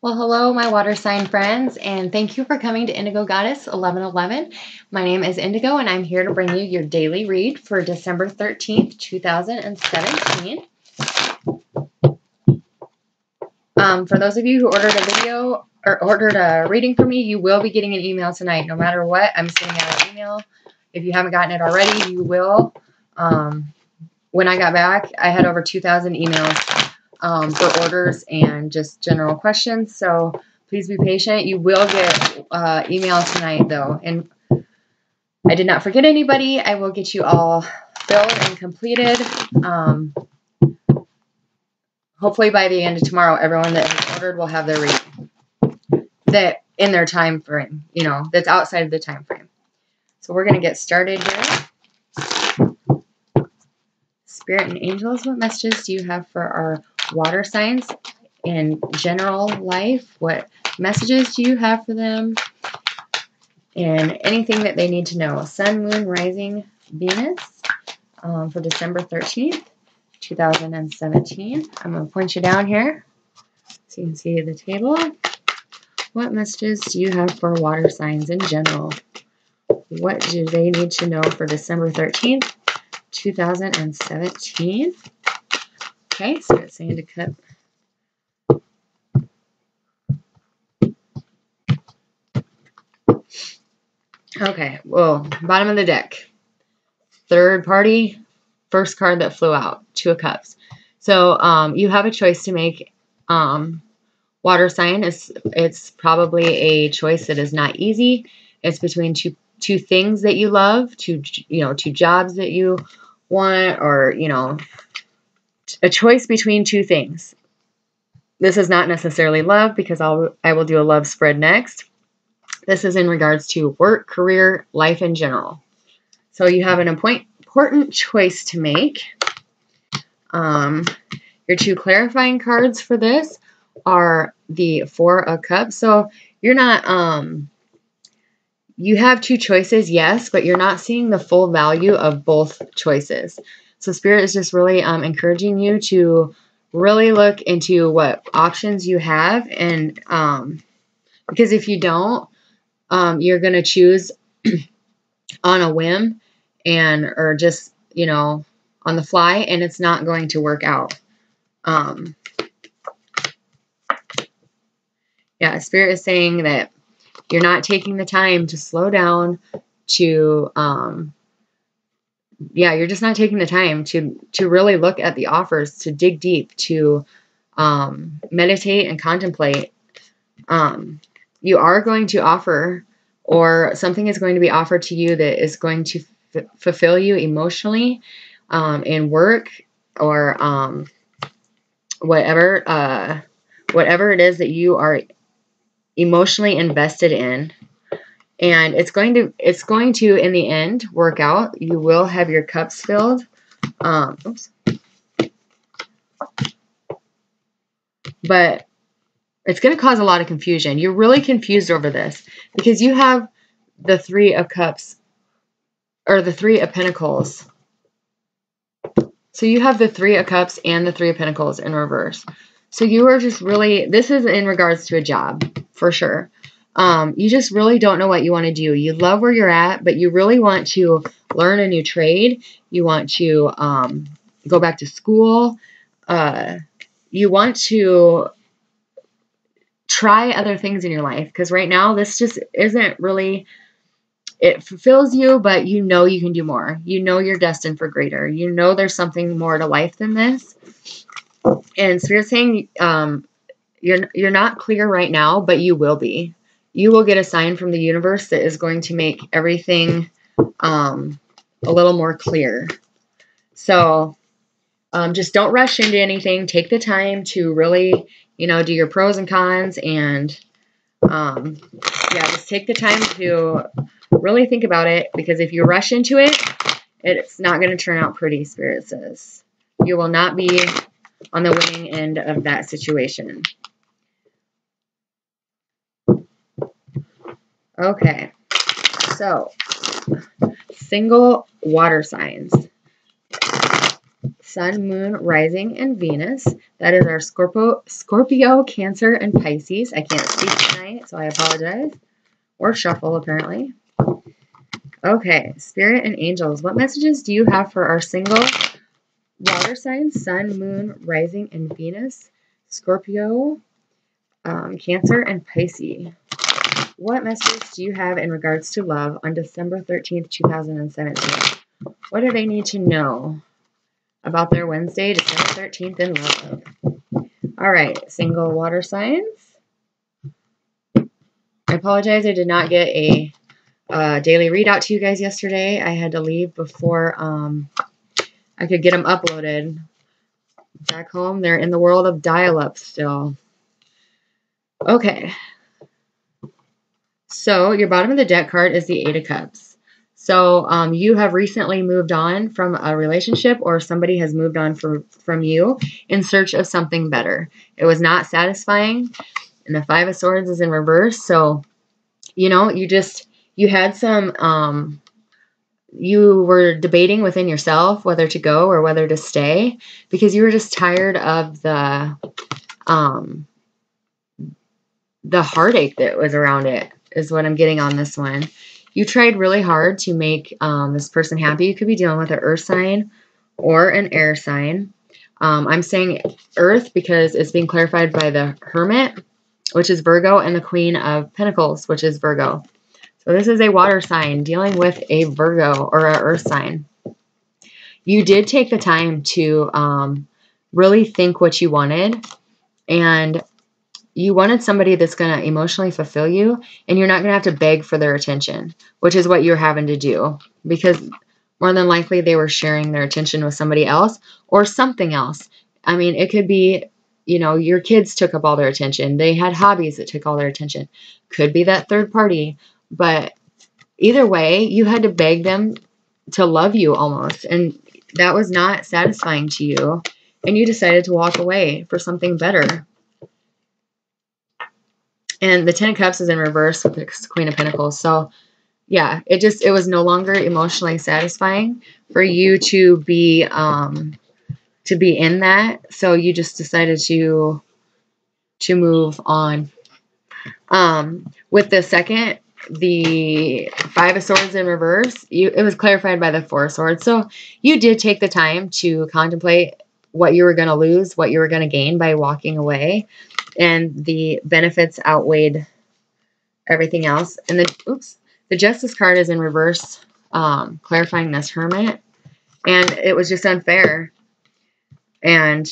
Well, hello, my water sign friends, and thank you for coming to Indigo Goddess 1111. My name is Indigo, and I'm here to bring you your daily read for December 13th, 2017. Um, for those of you who ordered a video or ordered a reading from me, you will be getting an email tonight. No matter what, I'm sending out an email. If you haven't gotten it already, you will. Um, when I got back, I had over 2,000 emails um, for orders and just general questions. So please be patient. You will get uh, email tonight, though. And I did not forget anybody. I will get you all filled and completed. Um, hopefully by the end of tomorrow, everyone that has ordered will have their reading that in their time frame, you know, that's outside of the time frame. So we're going to get started here. Spirit and angels, what messages do you have for our water signs in general life? What messages do you have for them? And anything that they need to know. Sun, Moon, Rising, Venus um, for December 13th, 2017. I'm going to point you down here so you can see the table. What messages do you have for water signs in general? What do they need to know for December 13th, 2017? Okay, so it's saying to. Okay, well, bottom of the deck. Third party, first card that flew out, Two of Cups. So um, you have a choice to make. Um, water sign is it's probably a choice that is not easy. It's between two two things that you love, two you know two jobs that you want, or you know a choice between two things. This is not necessarily love because I'll I will do a love spread next. This is in regards to work, career, life in general. So you have an important choice to make. Um, your two clarifying cards for this are the Four of Cups. So you're not, um, you have two choices, yes, but you're not seeing the full value of both choices. So Spirit is just really um, encouraging you to really look into what options you have. And um, because if you don't, um, you're going to choose on a whim and, or just, you know, on the fly, and it's not going to work out. Um, yeah, Spirit is saying that you're not taking the time to slow down, to um, yeah, you're just not taking the time to to really look at the offers, to dig deep, to um, meditate and contemplate. Um, you are going to offer, or something is going to be offered to you that is going to f- fulfill you emotionally um, in work or um, whatever uh, whatever it is that you are emotionally invested in and it's going to it's going to in the end work out. You will have your cups filled. Um oops. But it's going to cause a lot of confusion. You're really confused over this because you have the three of cups or the three of pentacles. So you have the three of cups and the three of pentacles in reverse. So you are just really this is in regards to a job for sure um, you just really don't know what you want to do. You love where you're at, but you really want to learn a new trade. You want to um, go back to school. Uh, you want to try other things in your life because right now this just isn't really it fulfills you but you know you can do more you know you're destined for greater you know there's something more to life than this and spirit saying um, you're you're not clear right now but you will be you will get a sign from the universe that is going to make everything um, a little more clear. So um, just don't rush into anything. Take the time to really, you know, do your pros and cons and um, yeah, just take the time to really think about it because if you rush into it, it's not going to turn out pretty, Spirit says. You will not be on the winning end of that situation. Okay, so single water signs. Sun, Moon, Rising, and Venus. That is our Scorpio, Scorpio, Cancer, and Pisces. I can't speak tonight, so I apologize. Or shuffle, apparently. Okay, Spirit and Angels. What messages do you have for our single water signs? Sun, Moon, Rising, and Venus. Scorpio, um, Cancer, and Pisces. What message do you have in regards to love on December 13th, 2017? What do they need to know about their Wednesday, December 13th in love? All right, single water signs. I apologize, I did not get a uh, daily readout to you guys yesterday. I had to leave before um, I could get them uploaded. Back home, they're in the world of dial-up still. Okay. So your bottom of the deck card is the Eight of Cups. So um, you have recently moved on from a relationship or somebody has moved on from, from you in search of something better. It was not satisfying. And the Five of Swords is in reverse. So, you know, you just, you had some, um, you were debating within yourself whether to go or whether to stay because you were just tired of the, um, the heartache that was around it is what I'm getting on this one. You tried really hard to make um, this person happy. You could be dealing with an earth sign or an air sign. Um, I'm saying earth because it's being clarified by the hermit, which is Virgo, and the queen of pentacles, which is Virgo. So this is a water sign dealing with a Virgo or an earth sign. You did take the time to um, really think what you wanted and you wanted somebody that's going to emotionally fulfill you and you're not going to have to beg for their attention, which is what you're having to do because more than likely they were sharing their attention with somebody else or something else. I mean, it could be, you know, your kids took up all their attention. They had hobbies that took all their attention. Could be that third party, but either way, you had to beg them to love you almost. And that was not satisfying to you. And you decided to walk away for something better. And the Ten of Cups is in reverse with the Queen of Pentacles. So, yeah, it just, it was no longer emotionally satisfying for you to be, um, to be in that. So you just decided to, to move on. Um, with the second, the Five of Swords in reverse, you, it was clarified by the Four of Swords. So you did take the time to contemplate what you were going to lose, what you were going to gain by walking away and the benefits outweighed everything else. And the oops, the Justice card is in reverse, um, clarifying this Hermit, and it was just unfair. And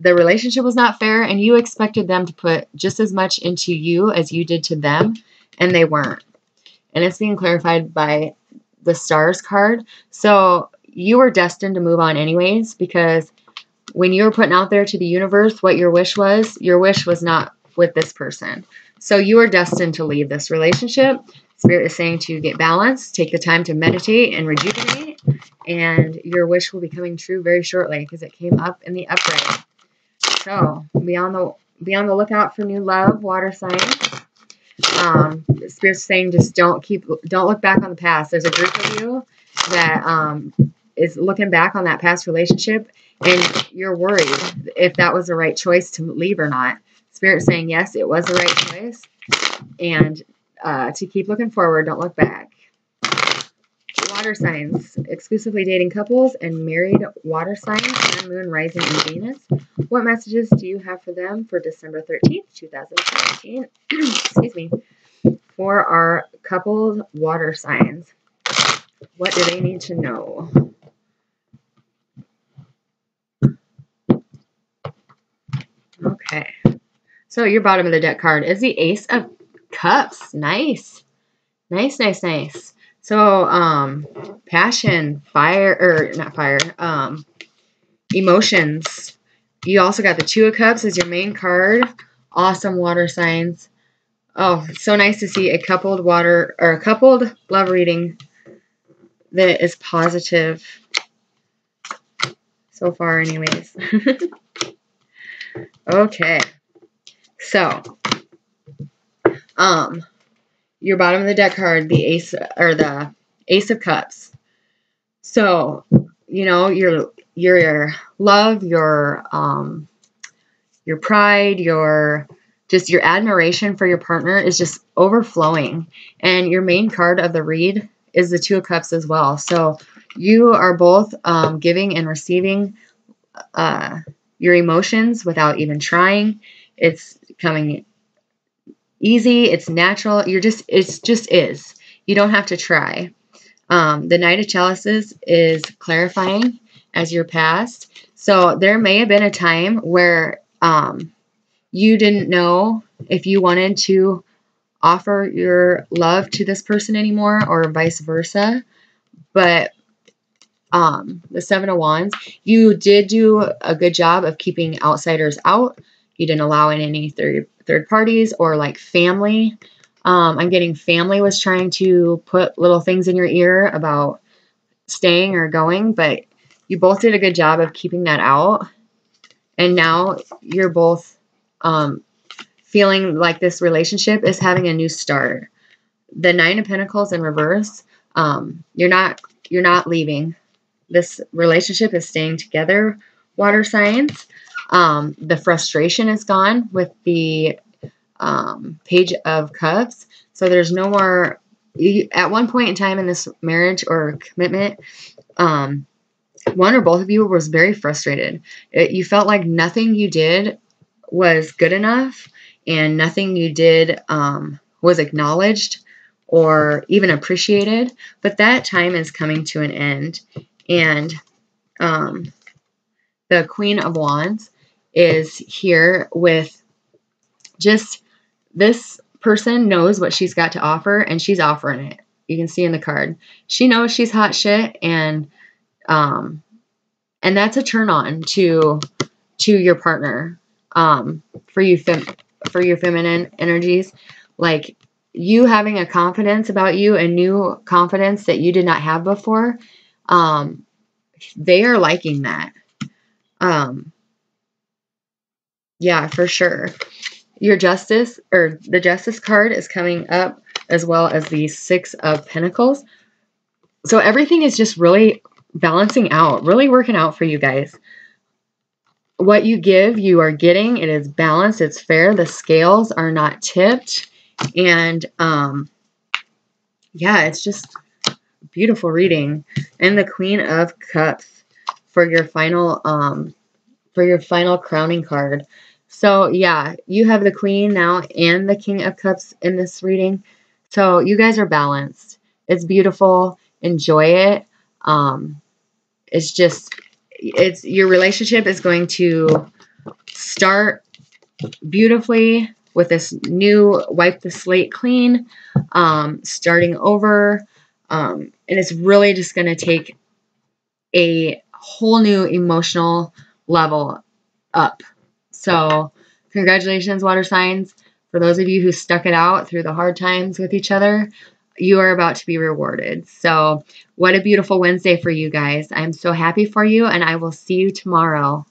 the relationship was not fair, and you expected them to put just as much into you as you did to them, and they weren't. And it's being clarified by the Stars card. So you were destined to move on anyways because when you were putting out there to the universe what your wish was, your wish was not with this person. So you are destined to leave this relationship. Spirit is saying to get balanced, take the time to meditate and rejuvenate, and your wish will be coming true very shortly because it came up in the upright. So be on the be on the lookout for new love, water sign. Um, Spirit's saying just don't keep don't look back on the past. There's a group of you that um, is looking back on that past relationship and you're worried if that was the right choice to leave or not. Spirit saying, yes, it was the right choice. And uh, to keep looking forward, don't look back. Water signs, exclusively dating couples and married water signs, Sun, Moon, Rising, and Venus. What messages do you have for them for December 13th, 2017? Excuse me. For our coupled water signs. What do they need to know? Okay. So your bottom of the deck card is the Ace of Cups. Nice. Nice, nice, nice. So, um, passion, fire, or not fire, um, emotions. You also got the Two of Cups as your main card. Awesome water signs. Oh, so nice to see a coupled water, or a coupled love reading that is positive so far anyways. Okay. So, um, your bottom of the deck card, the ace or the ace of cups. So, you know, you're your love, your um, your pride, your just your admiration for your partner is just overflowing. And your main card of the read is the Two of Cups as well. So you are both um, giving and receiving uh, your emotions without even trying. It's coming easy. It's natural. You're just, it's just is. You don't have to try. Um, the Knight of Chalices is clarifying as your past. So there may have been a time where um, you didn't know if you wanted to offer your love to this person anymore or vice versa. But um, the Seven of Wands, you did do a good job of keeping outsiders out. You didn't allow in any third third parties or like family. Um, I'm getting family was trying to put little things in your ear about staying or going, but you both did a good job of keeping that out. And now you're both um, feeling like this relationship is having a new start. The Nine of Pentacles in reverse, um, you're not you're not leaving. This relationship is staying together, water signs. Um, the frustration is gone with the um, Page of Cups. So there's no more, at one point in time in this marriage or commitment, um, one or both of you was very frustrated. It, you felt like nothing you did was good enough and nothing you did um, was acknowledged or even appreciated. But that time is coming to an end. And um, the Queen of Wands is here with just this person knows what she's got to offer and she's offering it. You can see in the card. She knows she's hot shit and um and that's a turn on to to your partner um for you fem- for your feminine energies like you having a confidence about you a new confidence that you did not have before um they are liking that um yeah for sure. Your justice or the justice card is coming up as well as the six of pentacles. So everything is just really balancing out really working out for you guys. What you give you are getting. It is balanced. It's fair. The scales are not tipped. And um yeah it's just beautiful reading. And the queen of cups for your final um for your final crowning card so yeah, you have the Queen now and the King of Cups in this reading. So you guys are balanced. It's beautiful. Enjoy it. Um, it's just, it's your relationship is going to start beautifully with this new wipe the slate clean, um, starting over. Um, and it's really just going to take a whole new emotional level up. So, congratulations, water signs. For those of you who stuck it out through the hard times with each other, you are about to be rewarded. So, what a beautiful Wednesday for you guys. I'm so happy for you, and I will see you tomorrow.